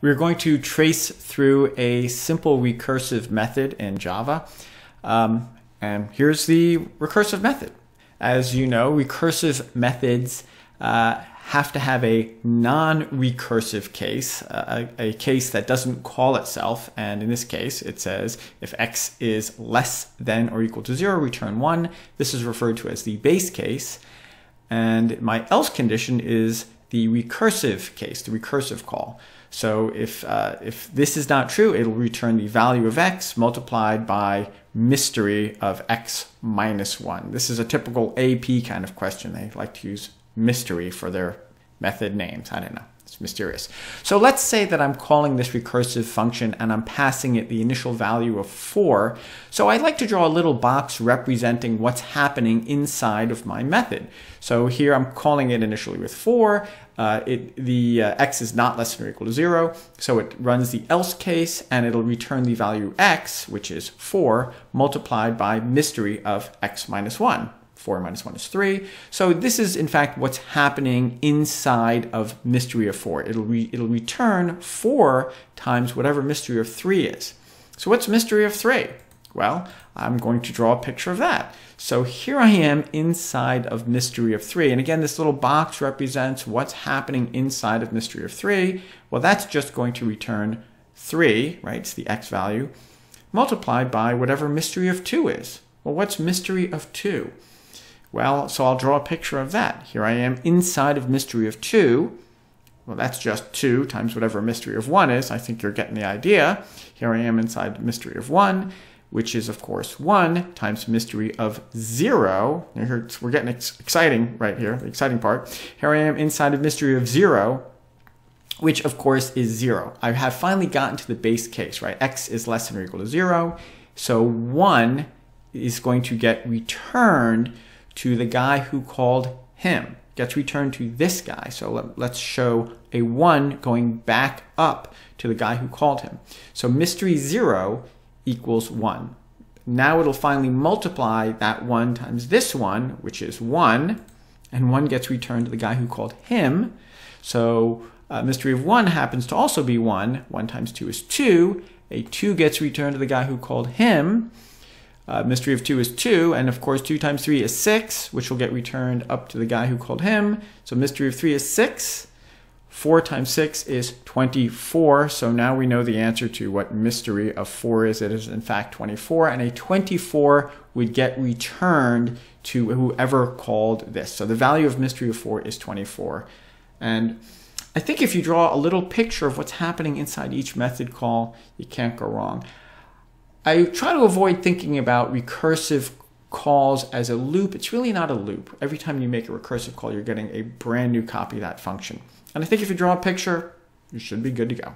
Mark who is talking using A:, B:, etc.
A: We're going to trace through a simple recursive method in Java. Um, and here's the recursive method. As you know, recursive methods uh, have to have a non-recursive case, a, a, case that doesn't call itself. And in this case, it says if x is less than or equal to zero, return one. This is referred to as the base case. And my else condition is the recursive case, the recursive call. So if, uh, if this is not true, it'll return the value of x multiplied by mystery of x minus 1. This is a typical AP kind of question. They like to use mystery for their method names. I don't know. It's mysterious. So let's say that I'm calling this recursive function and I'm passing it the initial value of 4. So I'd like to draw a little box representing what's happening inside of my method. So here I'm calling it initially with 4. Uh, it, the uh, x is not less than or equal to 0, so it runs the else case and it'll return the value x, which is 4, multiplied by mystery of x minus 1. 4 minus 1 is 3. So this is, in fact, what's happening inside of mystery of 4. It'll, re it'll return 4 times whatever mystery of 3 is. So what's mystery of 3? Well, I'm going to draw a picture of that. So here I am inside of mystery of 3. And again, this little box represents what's happening inside of mystery of 3. Well, that's just going to return 3, right? It's the x value, multiplied by whatever mystery of 2 is. Well, what's mystery of 2? Well, so I'll draw a picture of that. Here I am inside of mystery of 2. Well, that's just 2 times whatever mystery of 1 is. I think you're getting the idea. Here I am inside mystery of 1, which is, of course, 1 times mystery of 0. We're getting ex exciting right here, the exciting part. Here I am inside of mystery of 0, which, of course, is 0. I have finally gotten to the base case, right? x is less than or equal to 0. So 1 is going to get returned to the guy who called him. Gets returned to this guy. So let, us show a 1 going back up to the guy who called him. So mystery 0 equals 1. Now it'll finally multiply that 1 times this 1, which is 1, and 1 gets returned to the guy who called him. So uh, mystery of 1 happens to also be 1. 1 times 2 is 2. A 2 gets returned to the guy who called him. Uh, mystery of 2 is 2, and of course 2 times 3 is 6, which will get returned up to the guy who called him. So mystery of 3 is 6. 4 times 6 is 24, so now we know the answer to what mystery of 4 is. It is in fact 24, and a 24 would get returned to whoever called this. So the value of mystery of 4 is 24. And I think if you draw a little picture of what's happening inside each method call, you can't go wrong. I try to avoid thinking about recursive calls as a loop. It's really not a loop. Every time you make a recursive call, you're getting a brand new copy of that function. And I think if you draw a picture, you should be good to go.